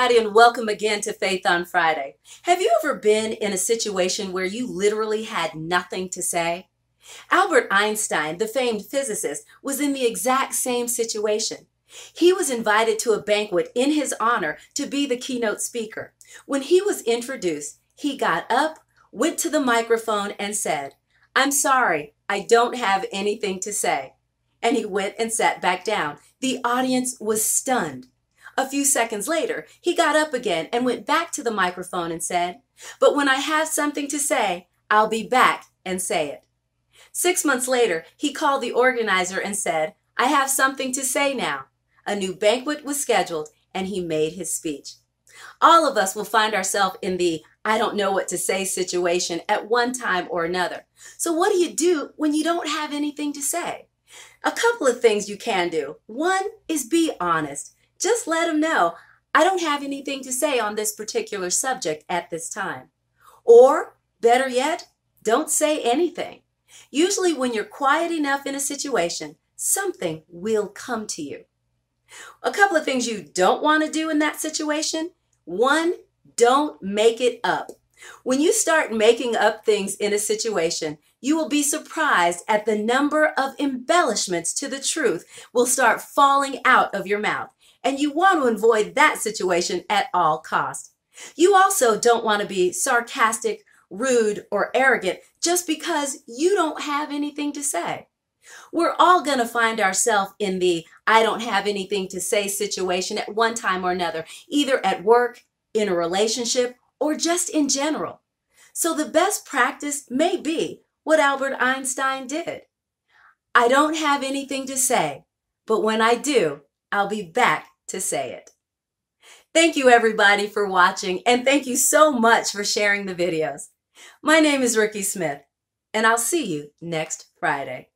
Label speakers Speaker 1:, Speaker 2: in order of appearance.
Speaker 1: everybody, and welcome again to Faith on Friday. Have you ever been in a situation where you literally had nothing to say? Albert Einstein, the famed physicist, was in the exact same situation. He was invited to a banquet in his honor to be the keynote speaker. When he was introduced, he got up, went to the microphone, and said, I'm sorry, I don't have anything to say. And he went and sat back down. The audience was stunned. A few seconds later, he got up again and went back to the microphone and said, But when I have something to say, I'll be back and say it. Six months later, he called the organizer and said, I have something to say now. A new banquet was scheduled and he made his speech. All of us will find ourselves in the I don't know what to say situation at one time or another. So, what do you do when you don't have anything to say? A couple of things you can do. One is be honest. Just let them know, I don't have anything to say on this particular subject at this time. Or, better yet, don't say anything. Usually, when you're quiet enough in a situation, something will come to you. A couple of things you don't want to do in that situation. One, don't make it up. When you start making up things in a situation, you will be surprised at the number of embellishments to the truth will start falling out of your mouth. And you want to avoid that situation at all costs. You also don't want to be sarcastic, rude, or arrogant just because you don't have anything to say. We're all going to find ourselves in the I don't have anything to say situation at one time or another, either at work, in a relationship, or just in general. So the best practice may be what Albert Einstein did. I don't have anything to say, but when I do, I'll be back to say it. Thank you everybody for watching and thank you so much for sharing the videos. My name is Rikki Smith and I'll see you next Friday.